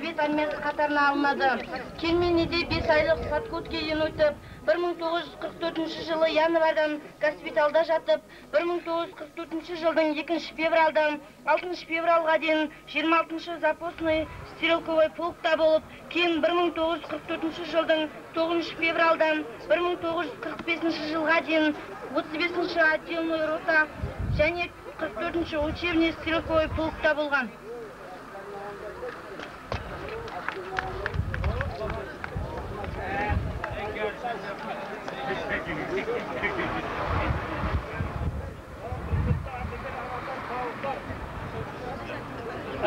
совет қатарына алынады. Келменеде бес айлық подготовкеден өтіп бір мың тоғыз жүз қырық төртінші жылы январьдан госпиталда жатып бір мың тоғыз жүз қырық төртінші жылдың екінші февральдан алтыншы февральға дейін жиырма алтыншы запасной стрелковой полкта болып кейін бір мың тоғыз жүз қырық төртінші жылдың тоғызыншы февральдан бір мың тоғыз жүз қырық бесінші жылға дейін отыз бесінші отдельный рота және қырық төртінші учебный стрелковой полкта болған.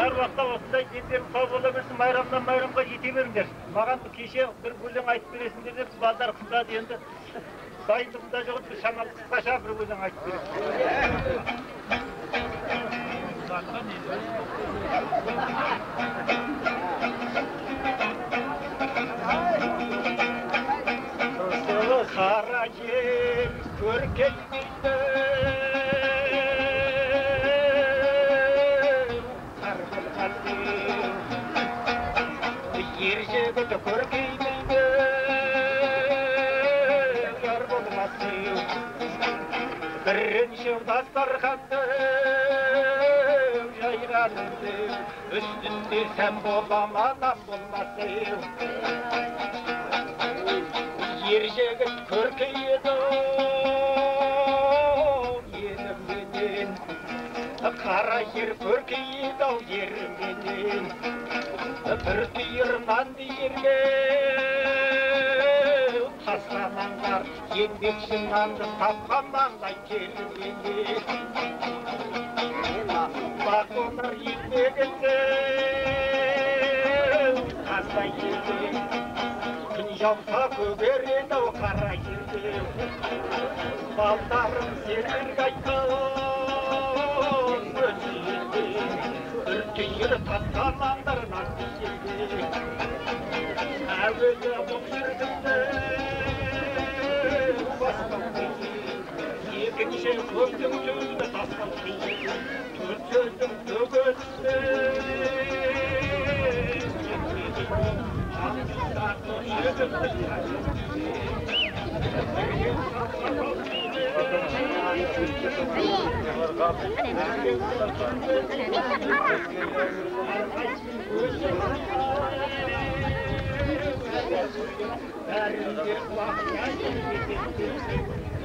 Әр уақытта осындай дендерің сау бола берсін майрамнан майрамға жете беріңдер. Маған кеше бір өлең айтып бересіңдер деп балдар қысады енді дайындығымда жоқ еді шамалы қысқаша бір өлең айтып бересің дастарханды жайғанымды үстінде сән болам анам болмасын ер жігіт көркейеді еліменен қара жер көркейеді ау жерменен бір түйір нанды еңбекші нанды тапқан маңдай келменен бақонар еңбегінде қаздай елде күн жауса көгереді ау қара жерде балдарым сендерге айтқан өсиетте бір түйір тастамаңдар нанды жерге әуелі боп жүрдім gidişe koydum sözüme tasmasını. Tuttum tuttum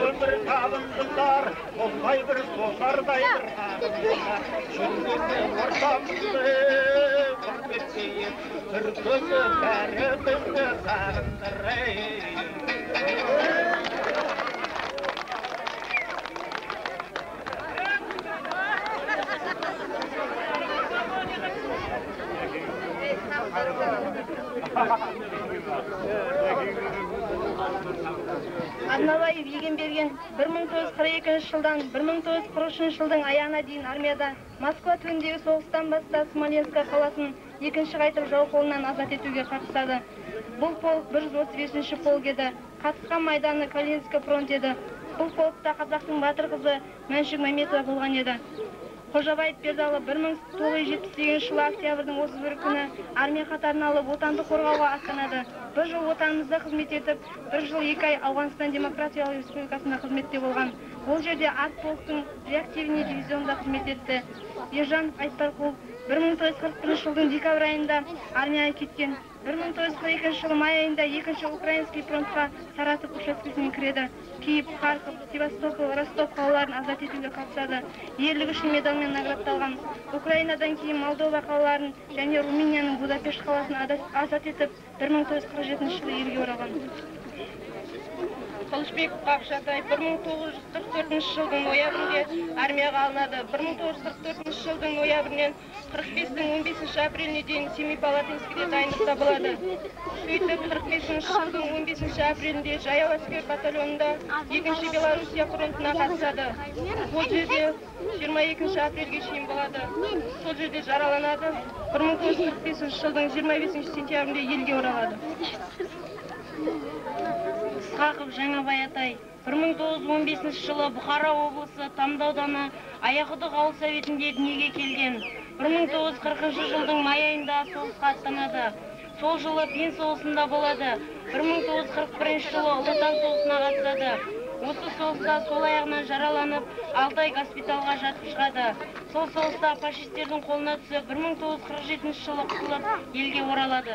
өмір табындылар болмай бір созардай бір жүргенде ортамызды құрметпейін түркісі бәрімізді сағындырайын Егенберген 1942 жылдан 1943 жылдың аяғына дейін армияда Москва түбіндегі соғыстан бастап Смоленска қаласын екінші қайтып жау қолынан азат етуге қатысады. Бұл полк 135-ші полк еді. Қатысқан майданы Калининск фронт еді. Бұл полкта қазақтың батыр қызы Мәншүк Мәметова болған еді. Қожабаев Бердалы 1978 жылы октябрьдің 31 күні армия қатарына алып отанды қорғауға аттанады. Бір жыл отанымызда қызмет етіп, бір жыл екі ай Ауғанстан Демократиялық Республикасында қызметте болған. Ол жерде арт полктың реактивный дивизионында қызмет етті. Ержанов Айтбарқұл бір мың тоғыз жүз жылдың декабрь айында армияға кеткен бір мың тоғыз жүз қырық екінші жылы май айында екінші украинский фронтқа саратов учаскесіне кіреді. Киев харьков севастополь ростов қалаларын азат етуге қатысады ерлігі үшін медалмен наградталған украинадан кейін молдова қалаларын және румынияның будапешт қаласын азат етіп бір мың тоғыз жүз қырық жетінші жылы елге оралған қылышбеков қапшатай бір мың тоғыз жүз қырық төртінші жылдың ноябрінде армияға алынады. бір мың тоғыз жүз қырық төртінші жылдың ноябрінен қырық бестің он бесінші апреліне дейін семипалатинскіде дайындықта болады сөйтіп қырық бесінші жылдың он бесінші апрелінде жаяу әскер батальонында екінші белоруссия фронтына қатысады. Ол жерде жиырма екінші апрельге шейін болады. Сол жерде жараланады. бір мың тоғыз жүз қырық бесінші жылдың жиырма бесінші сентябрінде елге оралады. Ысқақов жаңабай атай. Бір мың тоғыз жүз он бесінші жылы бұхара облысы тамды ауданы аяқұдық ауыл советінде дүниеге келген. Бір мың тоғыз жүз қырқыншы жылдың май айында соғысқа аттанады. Сол жылы пен соғысында болады. Бір мың тоғыз жүз қырық бірінші жылы ұлы отан соғысына қатысады. Осы соғыста сол аяғынан жараланып алты ай госпитальға жатып шығады. Сол соғыста фашистердің қолына түсіп бір мың тоғыз жүз қырық жетінші жылы құтылып елге оралады.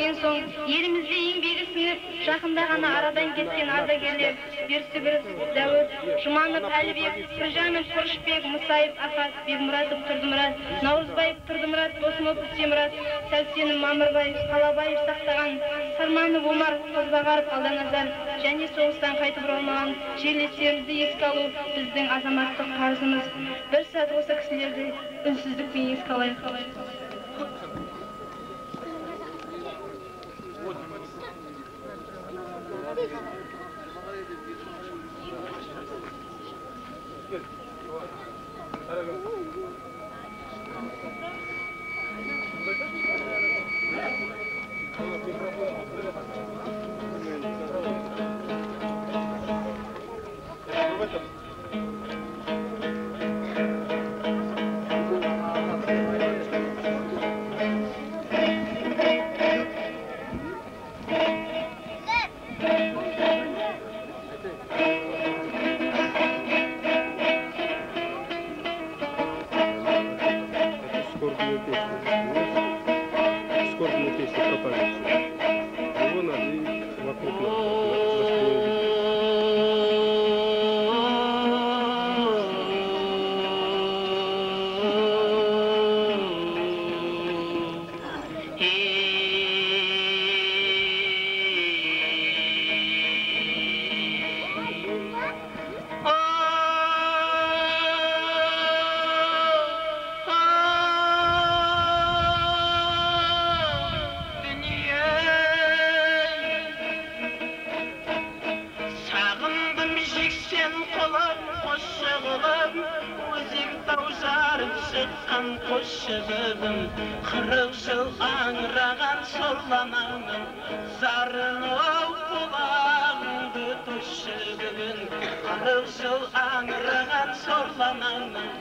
келген соң елімізде еңбегі сіңіп жақында ғана арадан кеткен ардагерлер берсібіров дәуіт жұманов әлібек біржанов құрышбек мұсаев ахат бекмұратов тұрдымұрат наурызбаев тұрдымұрат досымов үстемұрат сәрсенов мамырбаев қалабаев сақтаған сарманов омар қозбағаров алданазар және соғыстан қайтып оралмаған жерлестерімізді еске алу біздің азаматтық парызымыз бір сәт осы кісілерді үнсіздікпен еске алайық. Жігітім қырық жыл аңыраған сорланаңның зарын ау құлағыңды тұщы бүгін қырық жыл аңыраған сорланаңның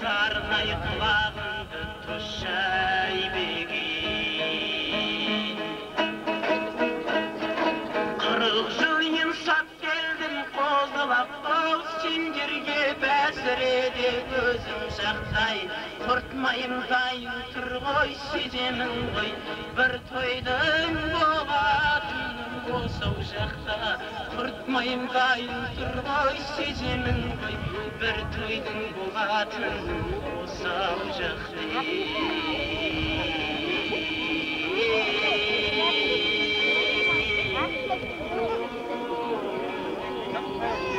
зарынай құлағыңды тұщай дайын тұр ғой сеземін ғой бір тойдың болатынын осы жақта құртмайым дайын тұр ғой сеземін ғой бір тойдың болатынын осы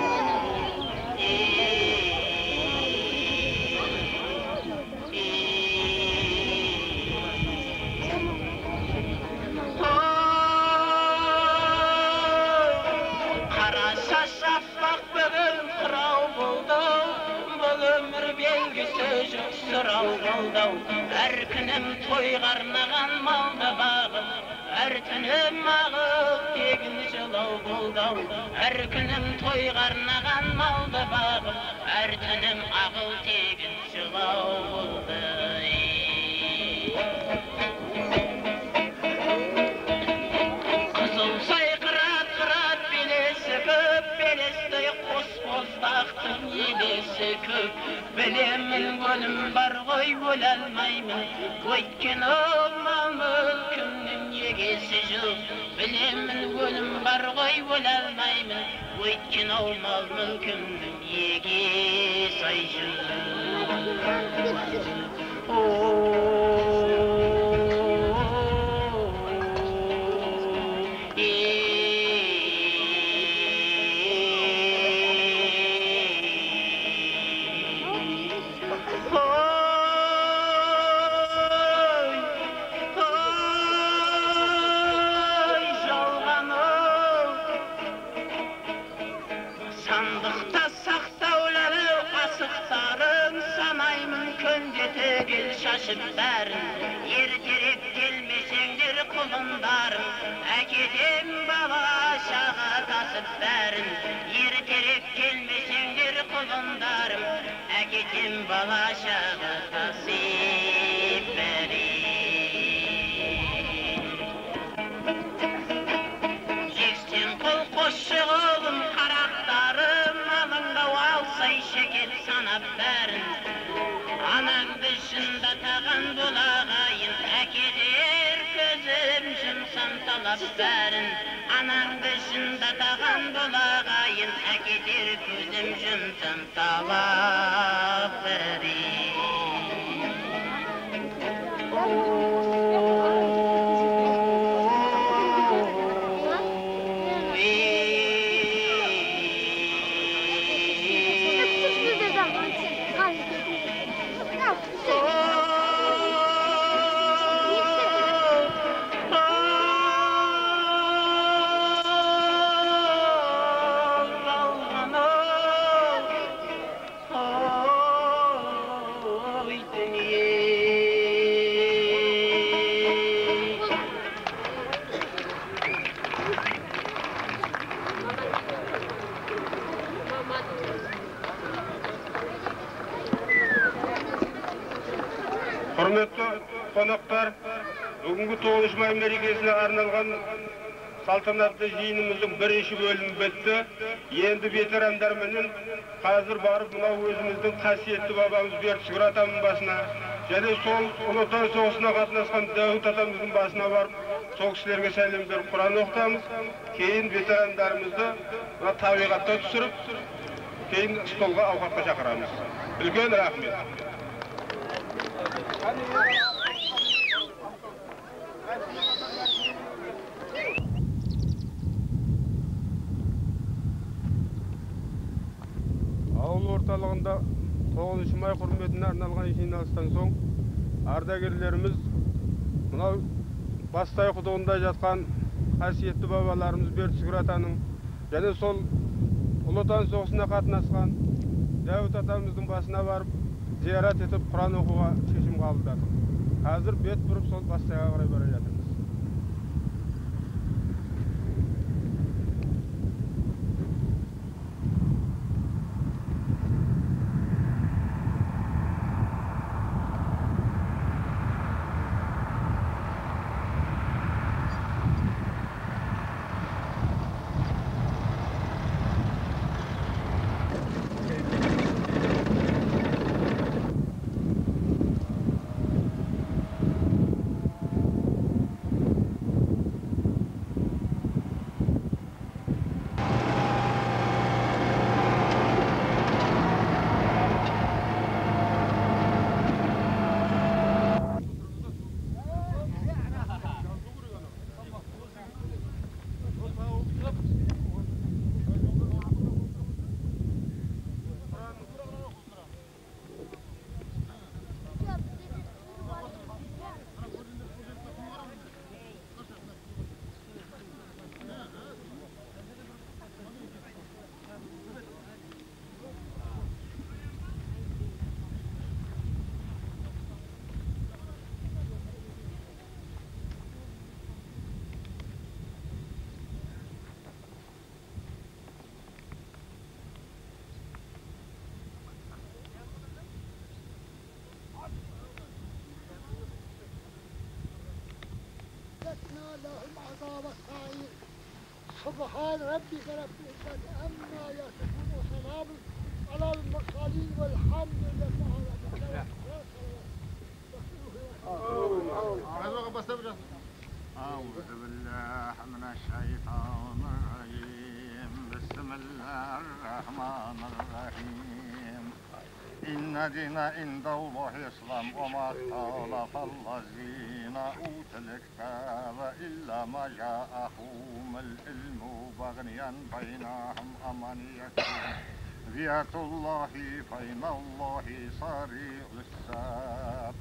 қара әр күнім тойға арнаған малды бағып әр түнім ағыл тегін жылау болды әр күнім тойға арнаған бағып әр түнім ағыл тегін жылау болды қостақтың елесі көп білемін өлім бар ғой өле алмаймын өйткені ол мал мүлкімнің егесі жоқ білемін өлім бар ғой өле алмаймын өйткені ол мал мүлкімнің егесі ай сандықта башлап бәрін анаңды шындатаған бұл ағайын әкетер көзім жұмсын талап қонақтар бүгінгі тоғызыншы май мерекесіне арналған салтанатты жиынымыздың бірінші бөлімі бітті. Енді ветерандарменен қазір барып мынау өзіміздің қасиетті бабамыз бердішгір атамның басына және сол ұлы отан соғысына қатынасқан дәуіт атамыздың басына барып сол кісілерге сәлем беріп құран оқытамыз. Кейін ветерандарымызды мына табиғатта түсіріп кейін столға ауқатқа шақырамыз. Үлкен рахмет ауыл орталығында тоғызыншы май құрметіне арналған жиналыстан соң ардагерлеріміз мынау бастай құдығында жатқан қасиетті бабаларымыз бердішгір атаның және сол ұлы отан соғысына қатынасқан дәуіт атамыздың басына барып зиярат етіп құран оқуға шешім қабылдадық. Қазір бет бұрып сол бастайға қарай бара لهم عذاب السعير سبحان ربك رب العزة عما يصفون وسلام على المرسلين والحمد لله رب العالمين. أعوذ بالله من الشيطان الرجيم بسم الله الرحمن الرحيم إن دين عند الله إسلام وما خالف الله زين. أوتوا الكتاب إلا ما جاءهم العلم بغيا بينهم أمانية. ذية الله فإن الله سريع الحساب.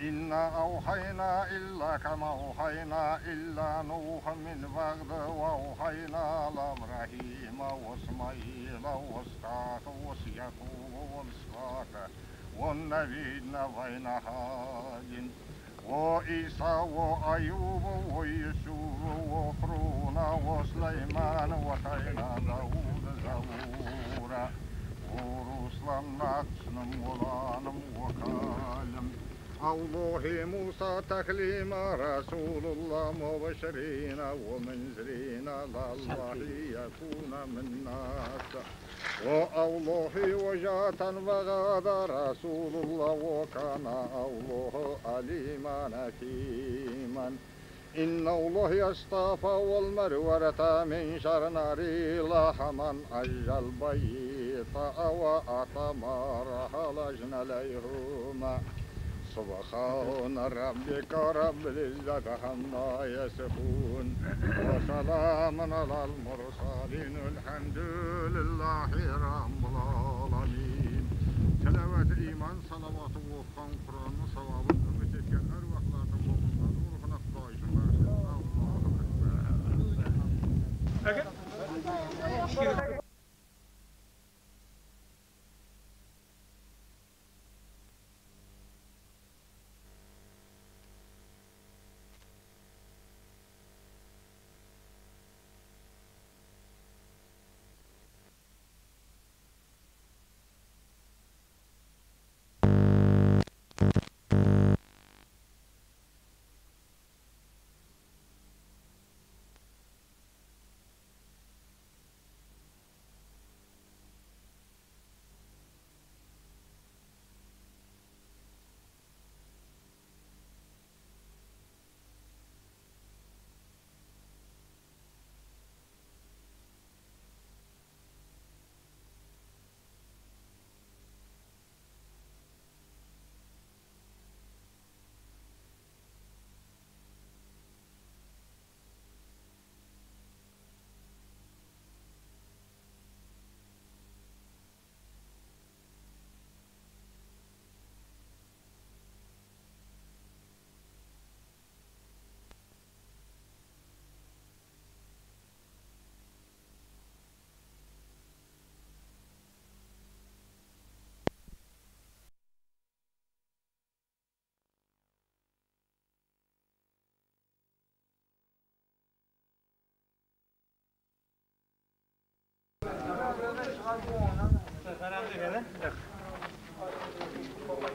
إنا أوحينا إلا كما أوحينا إلا نوح من بعد وأوحينا إلى إبراهيم وإسماعيل وإسحاق ويعقوب وإسحاق والنبيين بين هاج وعيسى وأيوب ويوسف وهارون وسليمان وآتينا داود زبورا ورسلا نقصنا ولانم وكالم الله موسى تكليما رسول الله مبشرين ومنذرين لله يكون من الناس. والله وجاة وغاد رسول الله وكان الله عليما حكيما. إن الله يصطفى والمروة من شر نار لحما أجل البيت وأتمر حلجنا ليهما سبحان ربك رب العزة عما يصفون وسلام على المرسلين الحمد لله رب العالمين تلاوة إيمان صلوات وفقان قرآن صواب ümit etken her vaklardan bulunlar ruhuna daim versin. Allahu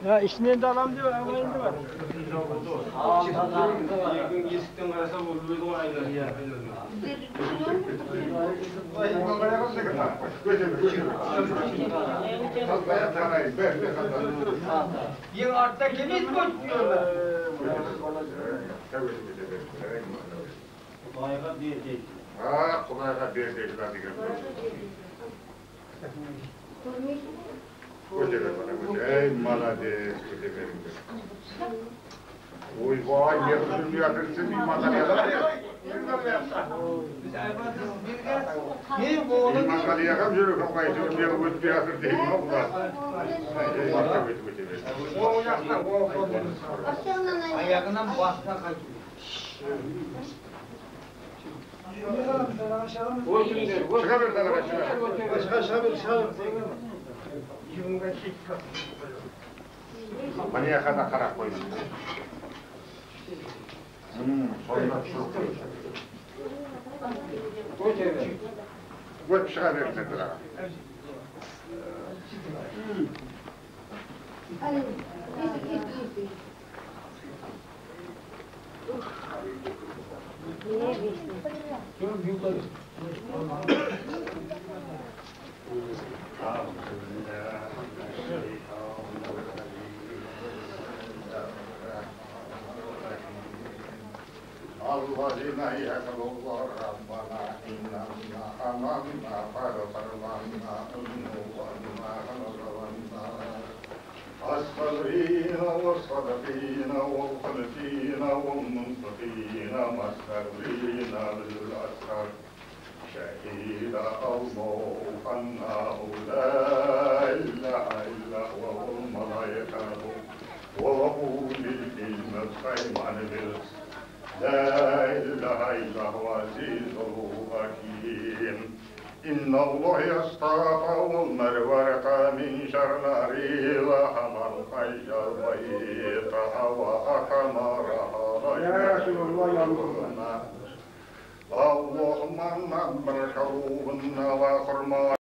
Ya içinden de adam diyor, ama indi var. Yakın geçtikten arasa vurduydum aylar ya. Yıl artta kimiz koşmuyorlar? Kolayga bir değil. Ha, kolayga bir değil. Hadi gel. Беріңдер. Ойбай, не қылып жатырсың, иманғалияға? Иманғалияға жүріп қалмай жүр, не өтпей жатыр деймін ғой бұлар. Ей, өтіп өте бер. Ayağından basına kaçıyor. Çıkar bir tane kaçırma. Çıkar çıkar bir çıkar. Maniye kadar karak koymuş. Hmm, sonunda çürük koymuş. Koy çıkar bir tane kaçırma. Hadi, hadi, hadi. الذين يقولون ربنا إننا آمنا فاغفر لنا الصابرين والصادقين والخلفين والمنفقين والمستغفرين بالأسحار شهيد الله أنه لا إله إلا هو والملائكة وأولي العلم قيما بالقسط لا إله إلا هو عزيز حكيم إن الله يصطفى والمروة من شر نار وحمر حج البيت وأقمرها يا رسول الله يا. اللهم نبر شروبنا وخرما